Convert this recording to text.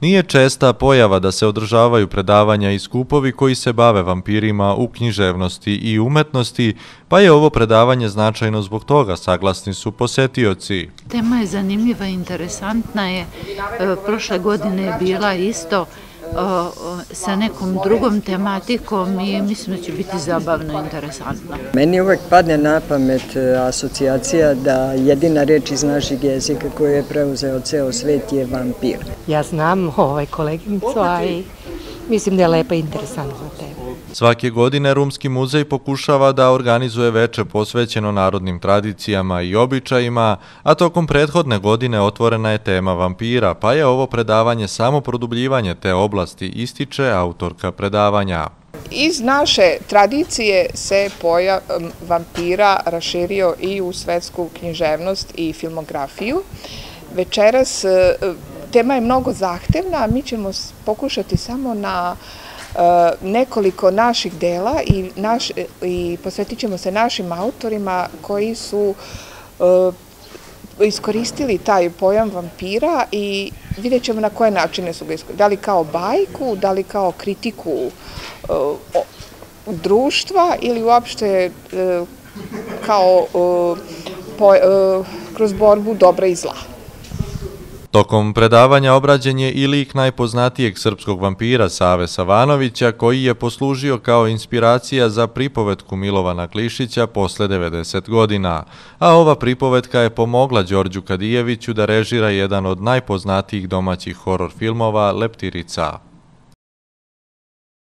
Nije česta pojava da se održavaju predavanja i skupovi koji se bave vampirima u književnosti i umetnosti, pa je ovo predavanje značajno zbog toga, saglasni su posetioci. Tema je zanimljiva i interesantna je. E, prošle godine je bila isto sa nekom drugom tematikom i mislim da će biti zabavno i interesantno. Meni uvek padne na pamet e, asocijacija da jedina reč iz našeg jezika koju je preuzeo ceo svet je vampir. Ja znam ovaj koleginicu, a i mislim da je lepa i interesantna tema. Svake godine Rumski muzej pokušava da organizuje veče posvećeno narodnim tradicijama i običajima, a tokom prethodne godine otvorena je tema vampira, pa je ovo predavanje samo produbljivanje te oblasti, ističe autorka predavanja. Iz naše tradicije se pojam vampira raširio i u svetsku književnost i filmografiju. Večeras tema je mnogo zahtevna, mi ćemo pokušati samo na e, nekoliko naših dela i posvetit ćemo se našim autorima koji su e, iskoristili taj pojam vampira i vidjet ćemo na koje načine su ga iskoristili. Da li kao bajku, da li kao kritiku e, društva ili uopšte kao kroz borbu dobra i zla. Tokom predavanja obrađen je i lik najpoznatijeg srpskog vampira Save Savanovića, koji je poslužio kao inspiracija za pripovetku Milovana Klišića posle 90 godina, a ova pripovetka je pomogla Đorđu Kadijeviću da režira jedan od najpoznatijih domaćih horor filmova Leptirica.